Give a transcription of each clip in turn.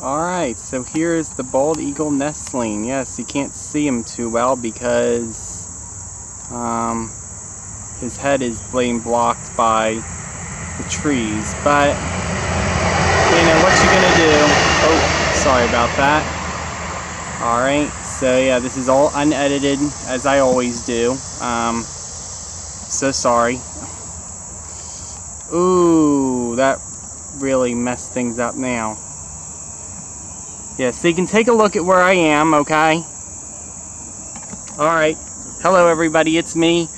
Alright, so here is the bald eagle nestling. Yes, you can't see him too well because um, his head is being blocked by the trees. But, you know, what you gonna do? Oh, sorry about that. Alright, so yeah, this is all unedited, as I always do. Um, so sorry. Ooh, that really messed things up now. Yeah, so you can take a look at where I am, okay? Alright. Hello everybody, it's me.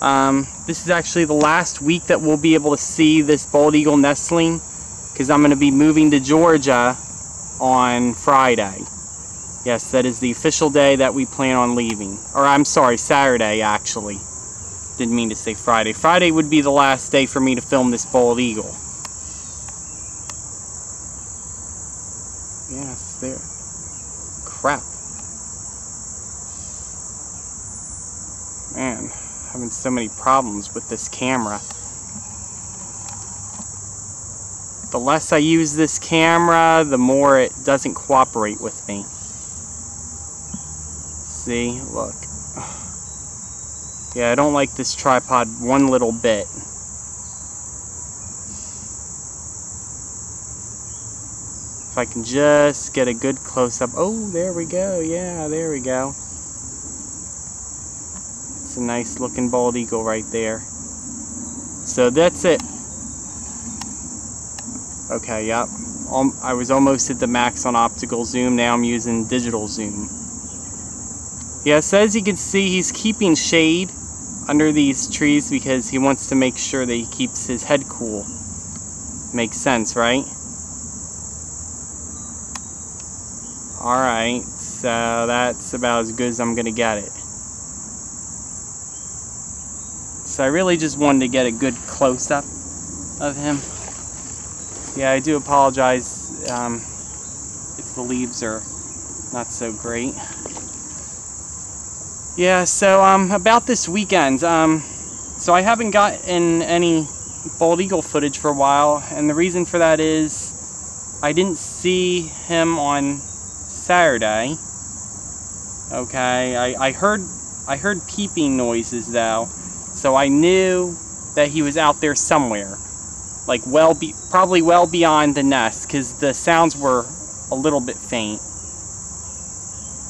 Um, this is actually the last week that we'll be able to see this bald eagle nestling because I'm going to be moving to Georgia on Friday. Yes, that is the official day that we plan on leaving. Or I'm sorry, Saturday actually. Didn't mean to say Friday. Friday would be the last day for me to film this bald eagle. There. Crap. Man, having so many problems with this camera. The less I use this camera, the more it doesn't cooperate with me. See, look. Yeah, I don't like this tripod one little bit. If I can just get a good close-up. Oh, there we go. Yeah, there we go. It's a nice looking bald eagle right there. So that's it. Okay, yep. I was almost at the max on optical zoom. Now I'm using digital zoom. Yeah, so as you can see, he's keeping shade under these trees because he wants to make sure that he keeps his head cool. Makes sense, right? Alright, so that's about as good as I'm going to get it. So I really just wanted to get a good close-up of him. Yeah, I do apologize um, if the leaves are not so great. Yeah, so um, about this weekend, um, so I haven't gotten any bald eagle footage for a while, and the reason for that is I didn't see him on Saturday. Okay, I, I heard I heard peeping noises though, so I knew that he was out there somewhere, like well be probably well beyond the nest, because the sounds were a little bit faint.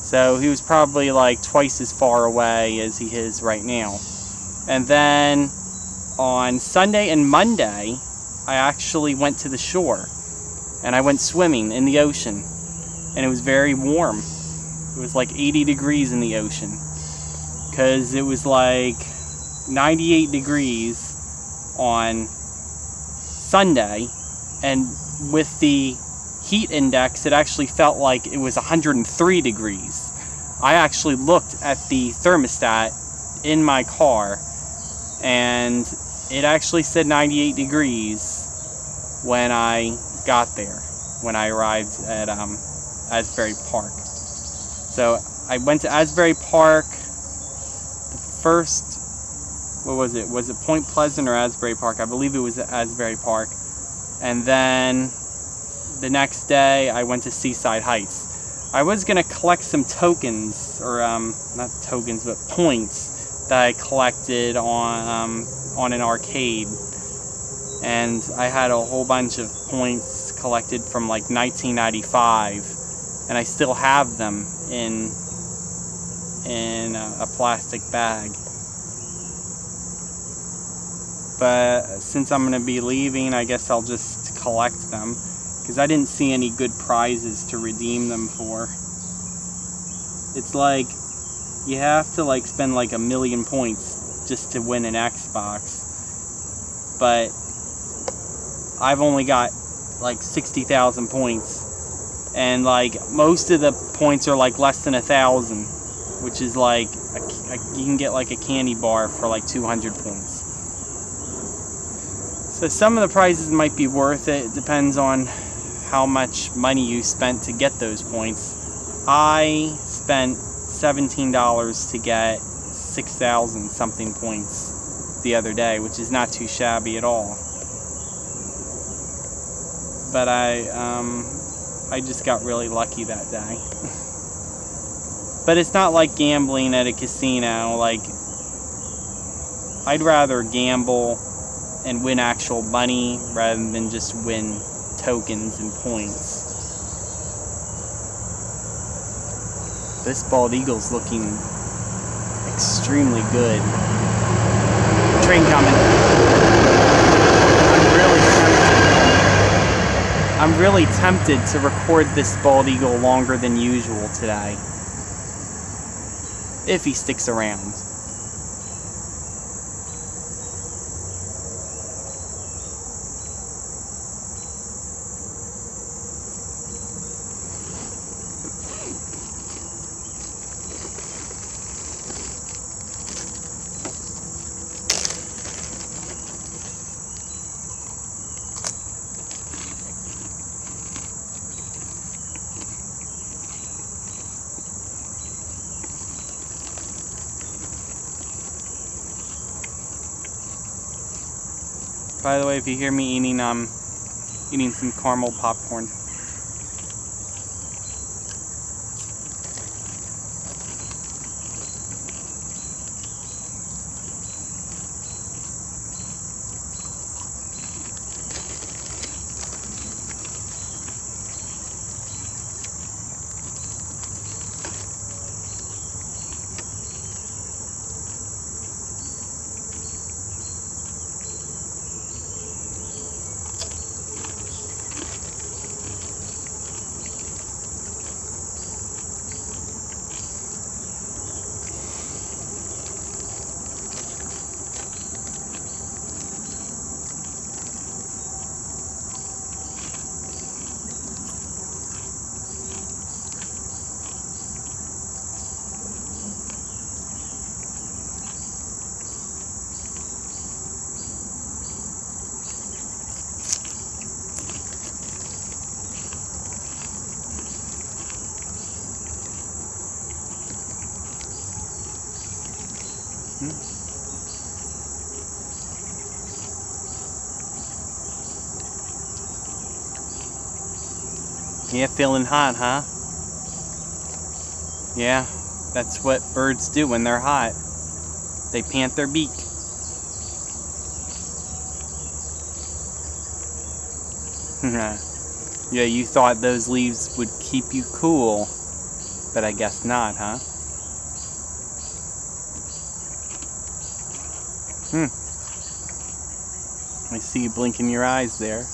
So he was probably like twice as far away as he is right now. And then on Sunday and Monday, I actually went to the shore and I went swimming in the ocean and it was very warm. It was like 80 degrees in the ocean because it was like 98 degrees on Sunday, and with the heat index, it actually felt like it was 103 degrees. I actually looked at the thermostat in my car, and it actually said 98 degrees when I got there, when I arrived at um, Asbury Park. So I went to Asbury Park. The first, what was it? Was it Point Pleasant or Asbury Park? I believe it was Asbury Park. And then the next day I went to Seaside Heights. I was gonna collect some tokens, or um, not tokens, but points that I collected on um, on an arcade, and I had a whole bunch of points collected from like 1995 and I still have them in in a, a plastic bag. But since I'm going to be leaving, I guess I'll just collect them because I didn't see any good prizes to redeem them for. It's like you have to like spend like a million points just to win an Xbox. But I've only got like 60,000 points and like most of the points are like less than a thousand which is like a, a, you can get like a candy bar for like 200 points. So some of the prizes might be worth it. It depends on how much money you spent to get those points. I spent $17 to get 6000 something points the other day which is not too shabby at all. But i um, I just got really lucky that day. but it's not like gambling at a casino. Like, I'd rather gamble and win actual money rather than just win tokens and points. This bald eagle's looking extremely good. Train coming. I'm really tempted. I'm really tempted to record this bald eagle longer than usual today. If he sticks around. By the way, if you hear me eating, um, eating some caramel popcorn. Yeah, feeling hot, huh? Yeah, that's what birds do when they're hot. They pant their beak. yeah, you thought those leaves would keep you cool, but I guess not, huh? Hmm. I see you blinking your eyes there.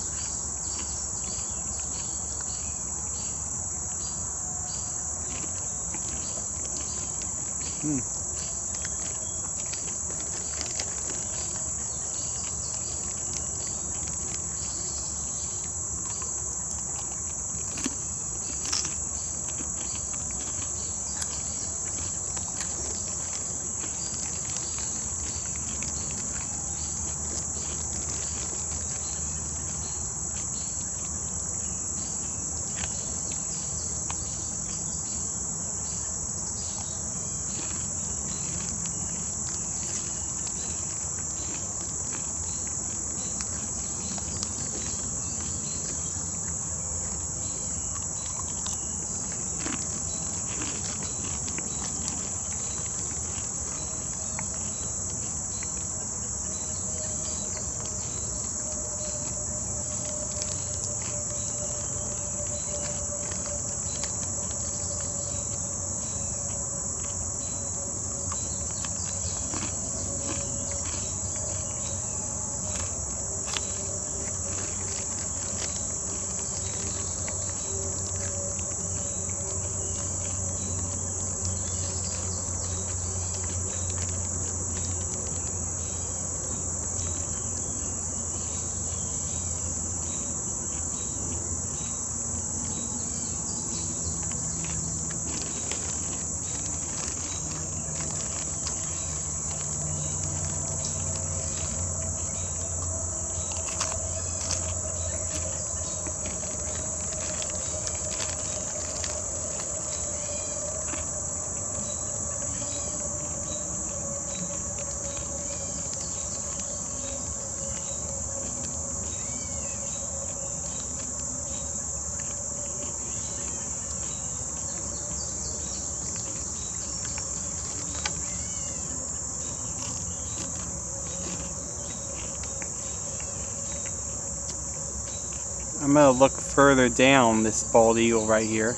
I'm gonna look further down this bald eagle right here.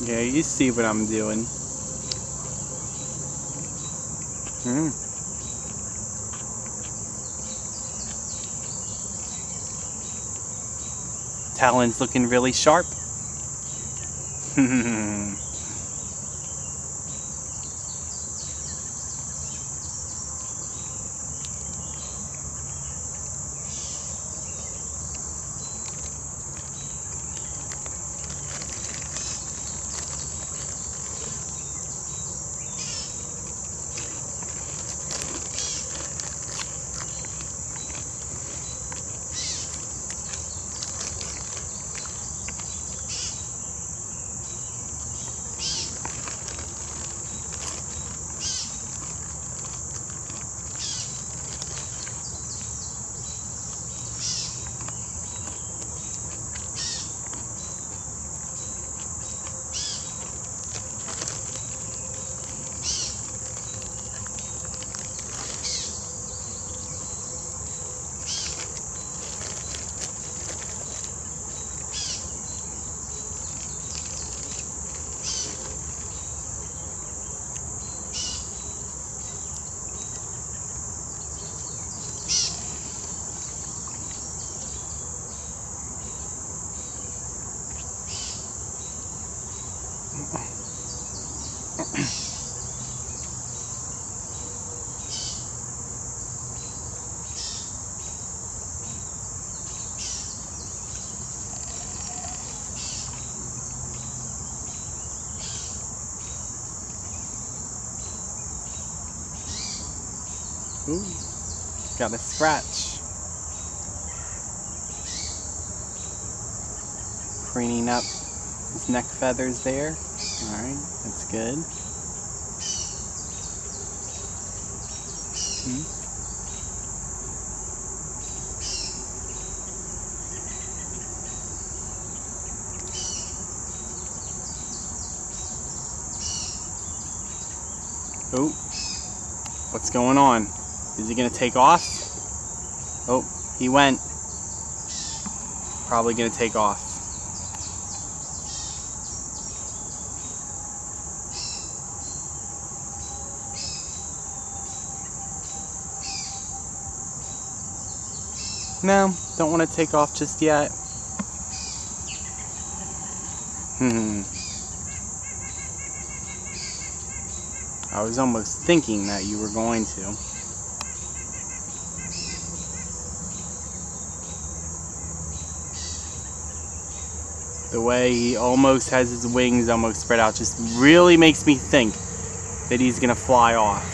Yeah, you see what I'm doing. Hmm. Talon's looking really sharp. Ooh, got a scratch. Preening up his neck feathers there. Alright, that's good. Hmm. Oh, what's going on? Is he to take off? Oh, he went. Probably to take off. No, don't want to take off just yet. Hmm. I was almost thinking that you were going to. The way he almost has his wings almost spread out just really makes me think that he's going to fly off.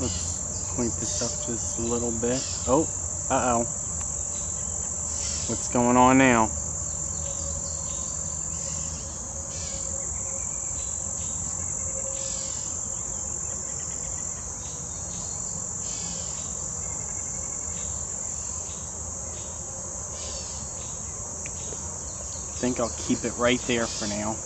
Let's point this up just a little bit. Oh, uh-oh. What's going on now? I think I'll keep it right there for now.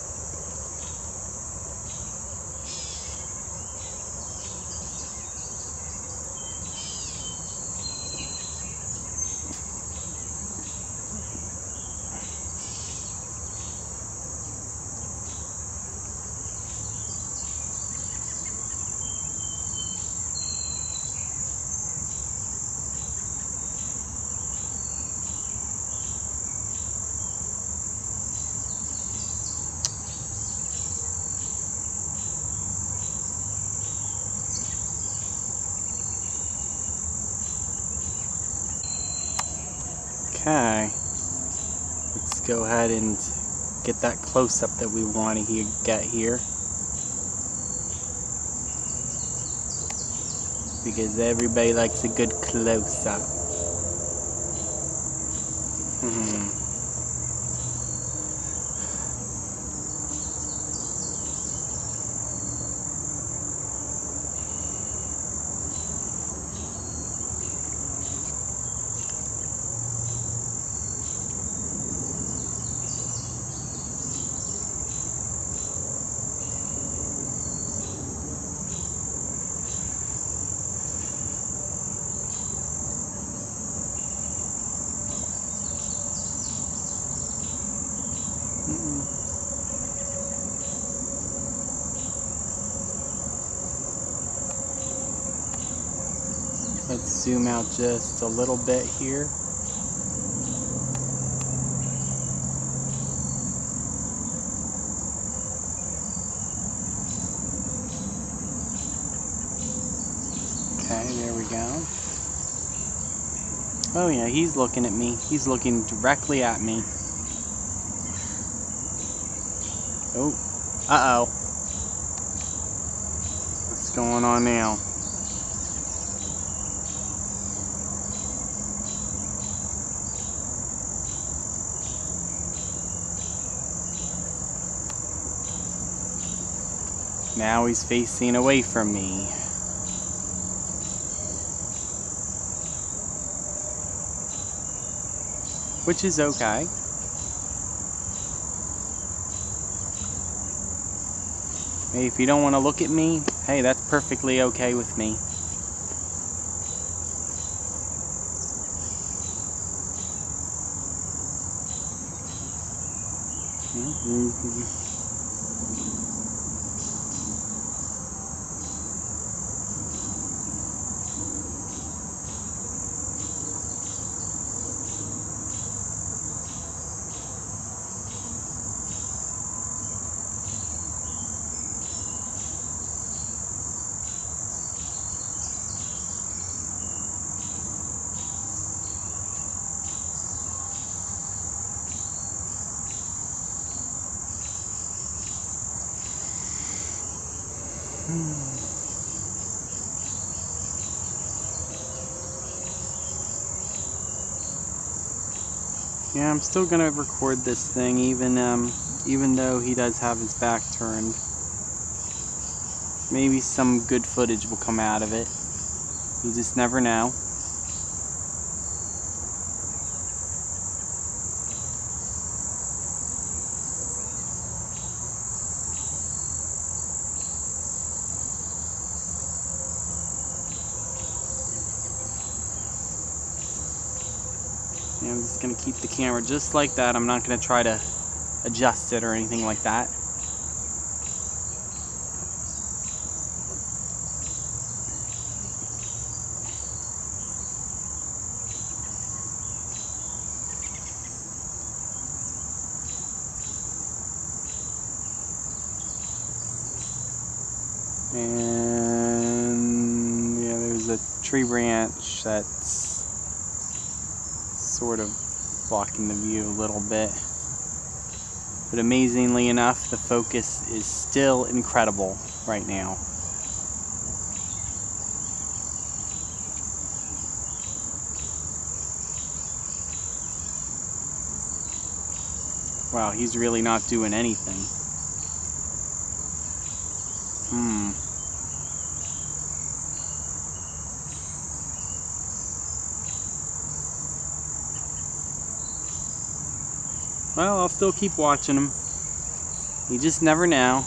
Okay. Let's go ahead and get that close-up that we want to he get here. Because everybody likes a good close-up. Hmm. Let's zoom out just a little bit here. Okay, there we go. Oh yeah, he's looking at me. He's looking directly at me. Oh, uh-oh. What's going on now? Now he's facing away from me. Which is okay. Hey, if you don't want to look at me, hey, that's perfectly okay with me. Yeah, I'm still gonna record this thing, even um, even though he does have his back turned. Maybe some good footage will come out of it. You just never know. Keep the camera just like that. I'm not going to try to adjust it or anything like that. And yeah, there's a tree branch that's sort of blocking the view a little bit. But amazingly enough, the focus is still incredible right now. Wow, he's really not doing anything. Hmm. Well, I'll still keep watching them. You just never know.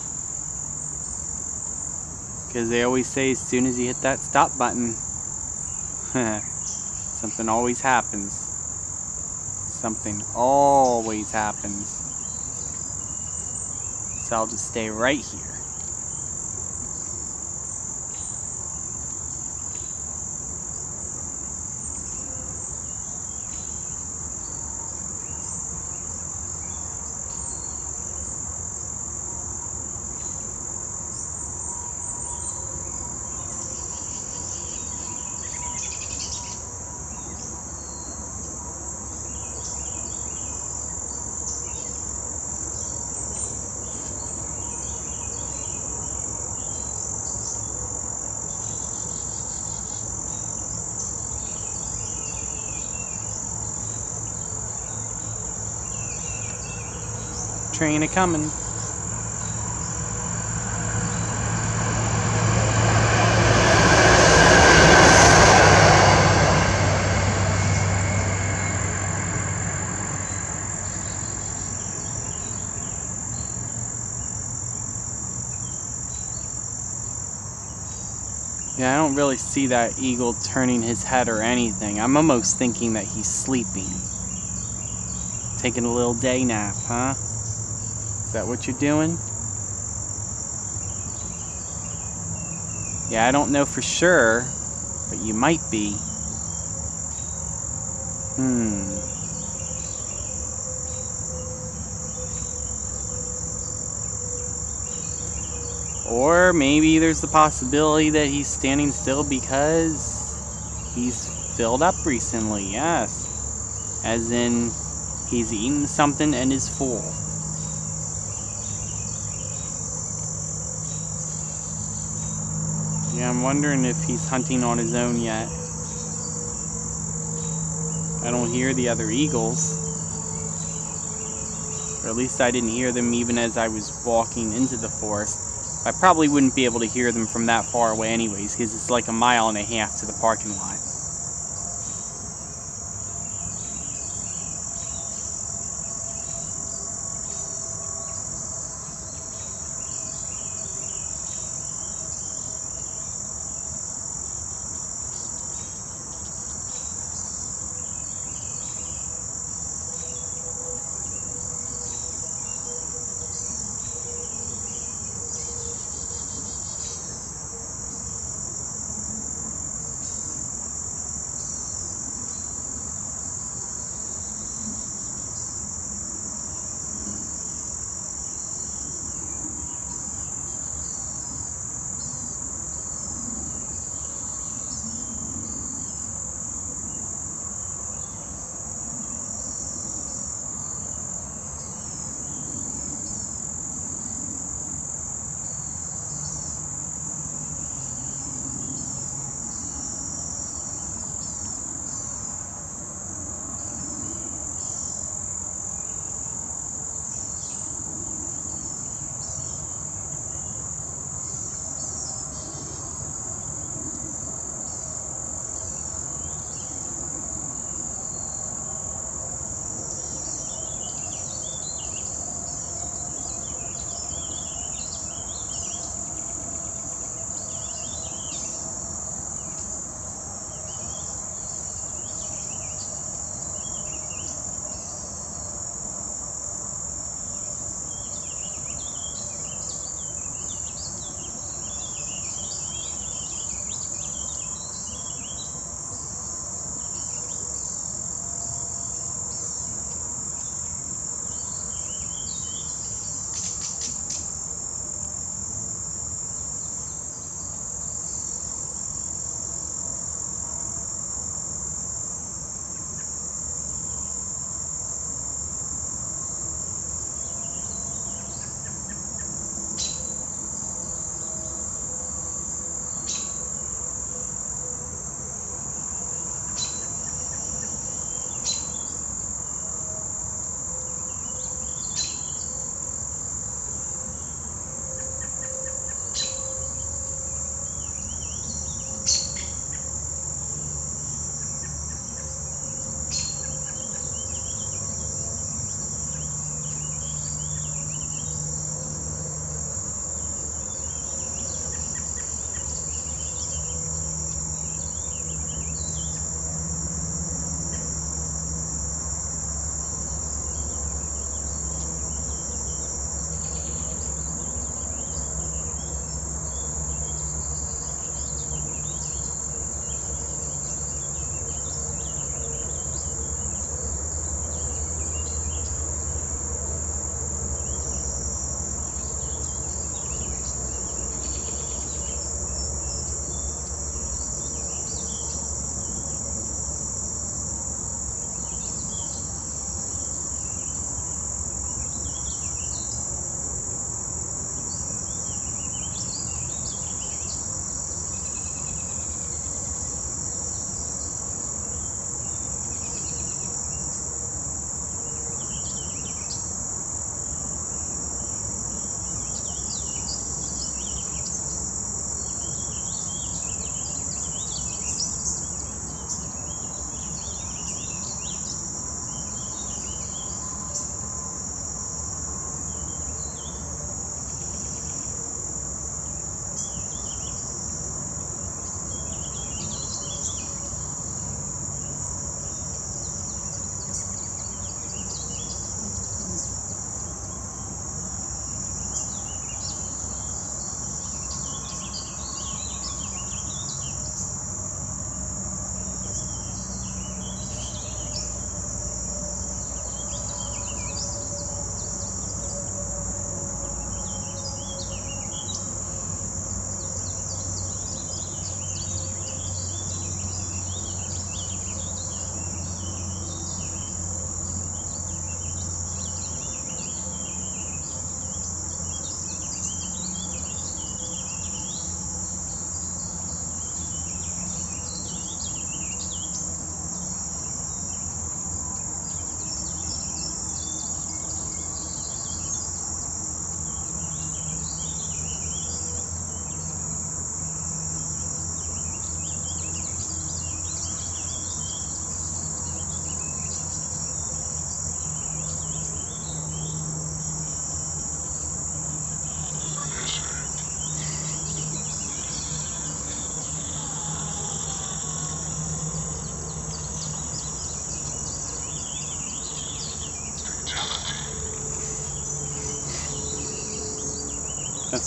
Because they always say as soon as you hit that stop button, something always happens. Something always happens. So I'll just stay right here. Train a coming. Yeah, I don't really see that eagle turning his head or anything. I'm almost thinking that he's sleeping. Taking a little day nap, huh? Is that what you're doing? Yeah, I don't know for sure, but you might be. Hmm. Or maybe there's the possibility that he's standing still because he's filled up recently, yes. As in, he's eaten something and is full. Yeah, I'm wondering if he's hunting on his own yet. I don't hear the other eagles. Or at least I didn't hear them even as I was walking into the forest. I probably wouldn't be able to hear them from that far away anyways, because it's like a mile and a half to the parking lot.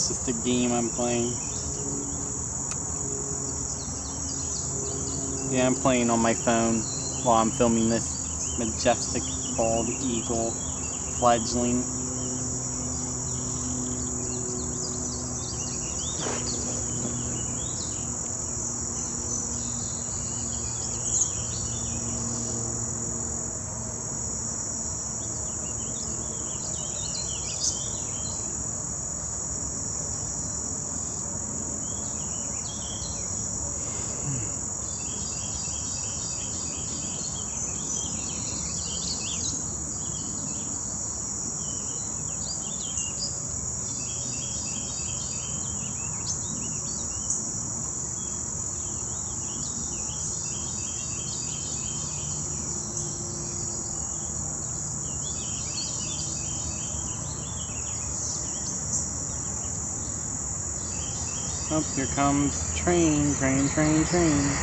That's just a game I'm playing. Yeah, I'm playing on my phone while I'm filming this majestic bald eagle fledgling. Oh, here comes train, train, train, train.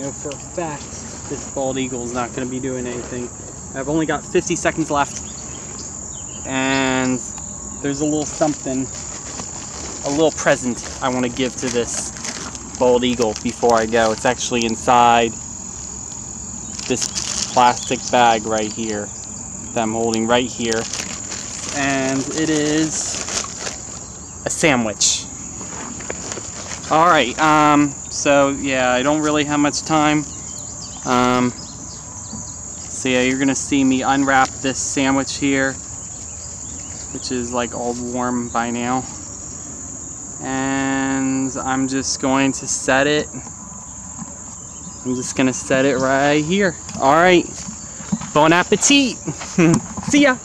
Know for a fact this bald eagle is not going to be doing anything. I've only got 50 seconds left. And there's a little something, a little present I want to give to this bald eagle before I go. It's actually inside this plastic bag right here that I'm holding right here. And it is a sandwich. Alright, um, so yeah, I don't really have much time. Um, so yeah, you're gonna see me unwrap this sandwich here, which is like all warm by now. And I'm just going to set it. I'm just gonna set it right here. Alright. Bon appetit! see ya!